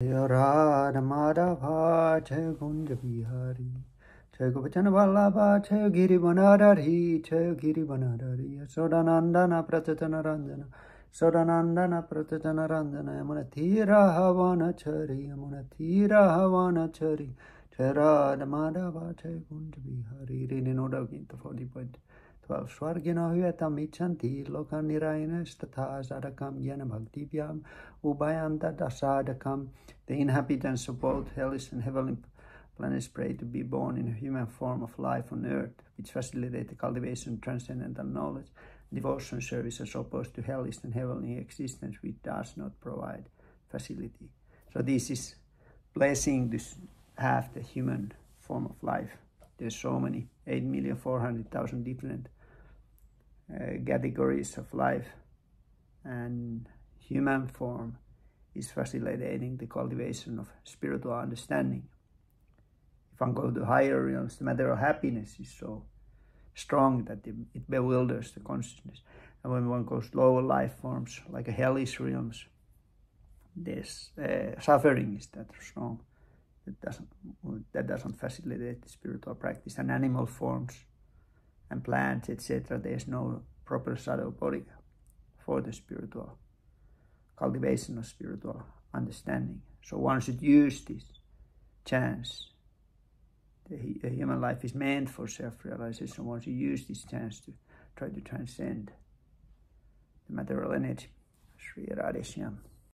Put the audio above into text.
રાધ માધવા છે ગુંજ બિહારી છે ગોપચન વલ્લભા છે ગિરી બનારી છે ગિરી બનારી સોડાનંદના પ્રચતન રંજન સોડાનંદના પ્રચતન રંજન યમુન ધીર હવન છરી યમુન ધીર હવન છરી છે રાધ માધવા છે ગુંજ બિહારી રે નોડ ઓફ ગીત for the point Hyata Michanti Loka Nirayanas Tatha Sadakam Yana Bhaktivyam Ubayam Tadasadakam The inhabitants of both hellish and heavenly planets pray to be born in a human form of life on earth, which facilitate the cultivation of transcendental knowledge. Devotion service as opposed to hellish and heavenly existence, which does not provide facility. So this is blessing to have the human form of life. There's so many, 8,400,000 different uh, categories of life and human form is facilitating the cultivation of spiritual understanding. If one goes to higher realms, the matter of happiness is so strong that it bewilders the consciousness. And when one goes lower life forms, like a hellish realms, this uh, suffering is that strong that doesn't that doesn't facilitate the spiritual practice. And animal forms and plants, etc. There's no proper subtle body for the spiritual cultivation of spiritual understanding. So one should use this chance. The, human life is meant for self-realization. One should use this chance to try to transcend the material energy. Sri Radheshyam.